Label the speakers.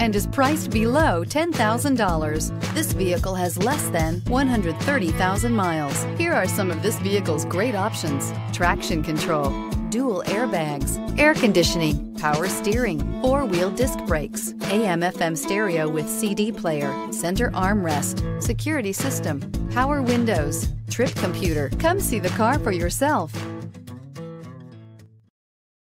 Speaker 1: and is priced below $10,000. This vehicle has less than 130,000 miles. Here are some of this vehicle's great options. Traction control, dual airbags, air conditioning, power steering, four-wheel disc brakes, AM FM stereo with CD player, center armrest, security system, power windows, trip computer. Come see the car for yourself.